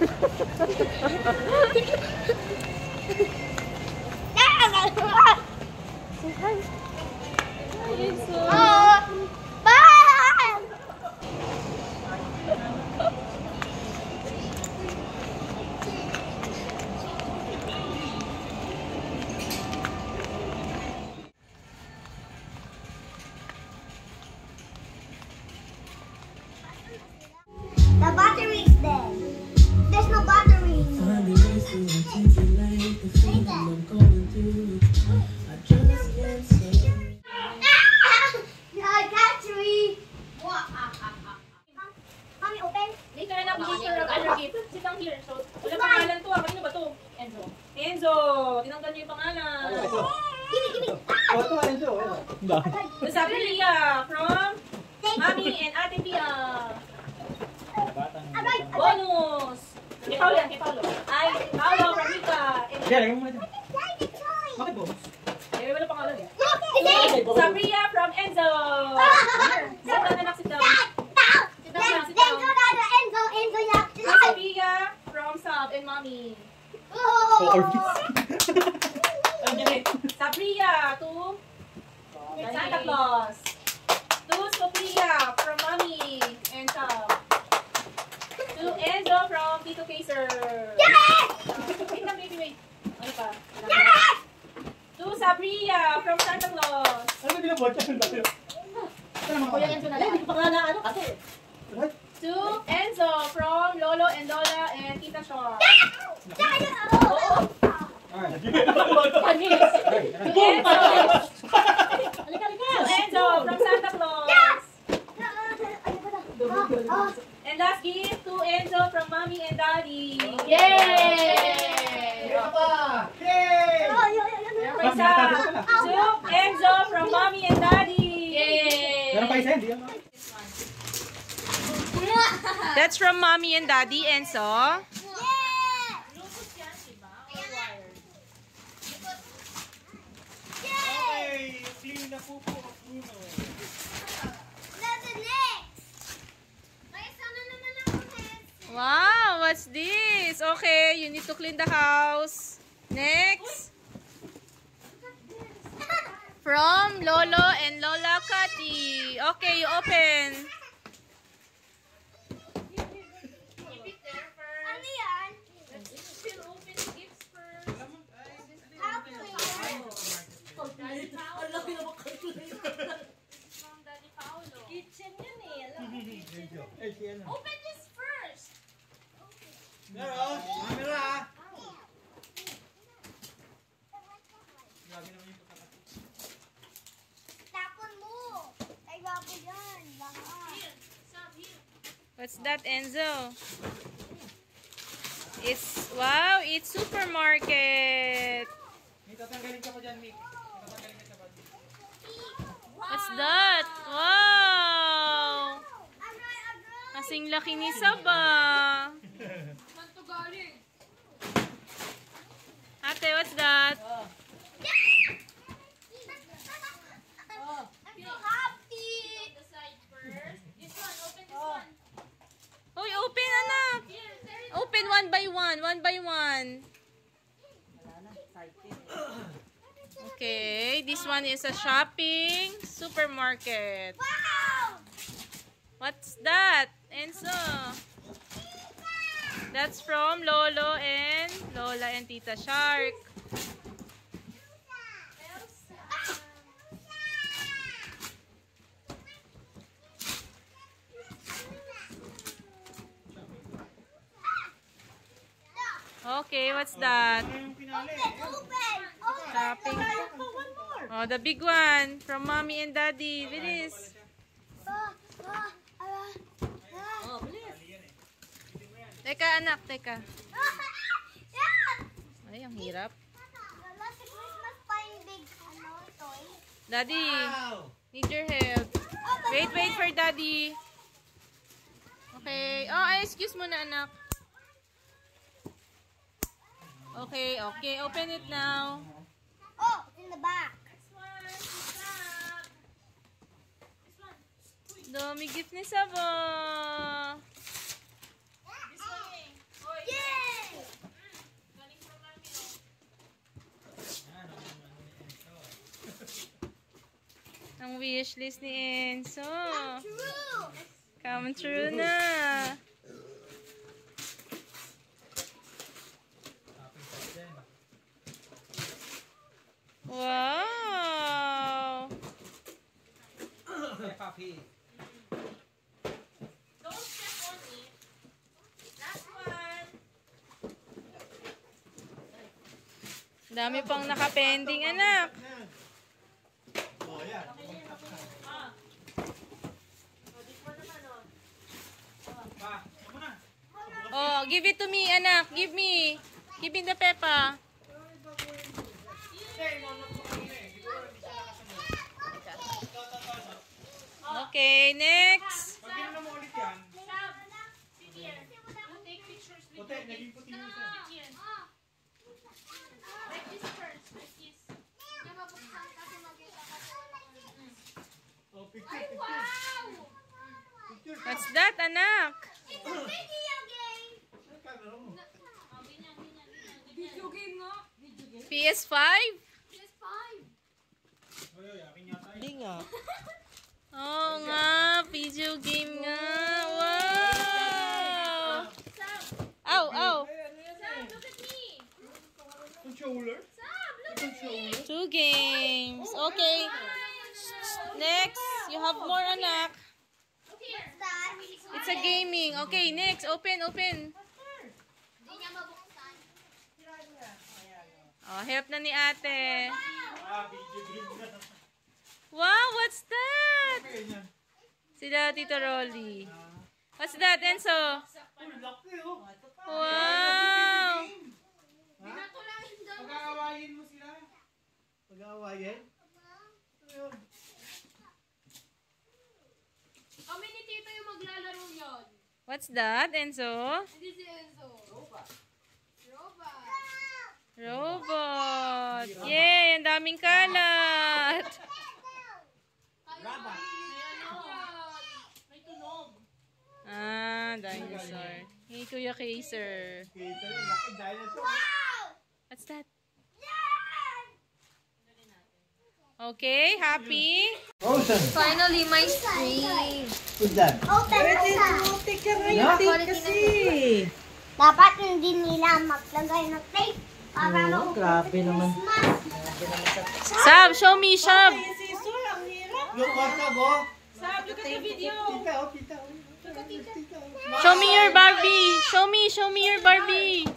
Oh, Sabi Lia from Mami and Ate aray. Bonus! Kay yan, kay Paolo. Ay, Paolo from Mika. Mo muna dyan. Po? eh, wala pangalan eh. Sabria from Enzo. Sit down anak, sit down. Down. Sit Then, down, sit then down. go down to Enzo. Enzo, yeah. Sabria from Sab and Mami. Oh. Sabria to Santa Claus. To Sophia from Mommy and Sab. To Enzo from Tito Kaser. Yes! Wait lang, baby, wait. Ano pa? Yes! To Sabria from Santa Claus. Ano ba binabot ka? Kuya Enzo na lang. pa nga na ano kasi. To Enzo from Lolo and Lola and Tita Shaw. Oh. Panis. To Enzo. Halika, halika. To Enzo from Santa Claus. Oh. And last gift to Enzo from Mommy and Daddy. Yay! Yay! Oh, yo, yo. Meron pa isa. To Enzo from Mommy and Daddy. Yay! Meron pa isa, hindi. That's from Mommy and Daddy, Enzo. Clean the house. Next. From Lolo and Lola Kati. Okay, you open. Ano yan? Ang laki naman calculator. Kitchen yan eh. Si ano? Open this first. Meron? What's that, Enzo? It's, wow, it's supermarket. What's that? Wow! Kasing laki ni Saba. Ate, what's that? I'm so happy. Hoy, open anak! Open one by one, one by one. Okay, this one is a shopping supermarket. Wow! What's that? Enzo. That's from Lolo and Lola and Tita Shark. Okay, what's that? Shopping. Oh, the big one from mommy and daddy. Bilis. Teka, anak, teka. Ay, ang hirap. Daddy, need your help. Wait, wait for daddy. Okay. Oh, excuse mo na, anak. Okay, okay. Open it now. Oh, it's in the back. This one. This one. Dami gift ni Sabo. This one Yay! Galing from namin oh. Ang wish list ni Enzo. Come true. Come true na. Wow! Papi. Don't step on it. Last one. Dami pang nakapending, anak. Oh, yan. Ah. Oh, give it to me, anak. Give me. Give me the Peppa. Hey, no, no, no, kanina eh. Siguro hindi siya nakasunod. Ito, ito, ito, ito. Okay, next. Pag ginawa mo ulit yan, take pictures with puti, naging puti yung isa. Yes. Like this first. Like this. Oh, picture, picture. Picture. What's that, anak? It's a video game. Camera mo? PS5? PS5. Oy, oy, akin yata yun. Hindi nga. Oo nga, video game nga. Wow! Ow, ow. Controller? Controller? Two games. Okay. Next, you have more, anak. It's a gaming. Okay, next. Open, open. Hindi niya mabuksan. Oh, help na ni ate. Wow, what's that? Sila Tito Rolly. What's that, Enzo? Wow! Pag-aawayin mo sila. Pag-aawayin? Kami ni Tito yung maglalaro yun. What's that, Enzo? Hindi si Enzo. Robot. Yay, ang daming kalat. Robot. May tunog. Ah, dinosaur. Hey, Kuya Kaser. Dinosaur. What's that? Okay, happy? Frozen. Finally, my screen. Who's that? Open, open. Putik ka din kasi. Dapat hindi nila maglagay ng tape para Oo, grabe naman. Sab, show me, Sab. Si. Look, what's up, oh? Sab, look at the video. Tita, oh, tita. oh. Tita, oh. Show me your Barbie. Show me, show me your Barbie.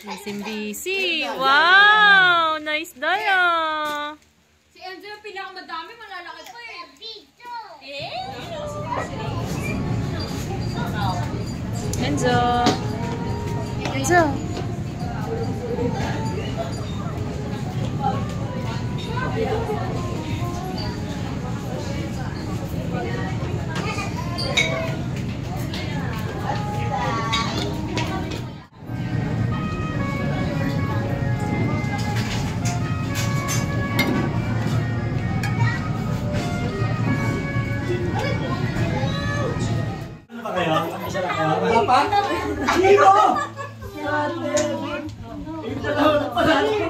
Busy, busy. Wow, nice daya. Si Enzo yung pinakamadami, malalaki pa eh. Enzo. Enzo. lang. Isa lang ako. Wala pa? Zero! Ito lang. Wala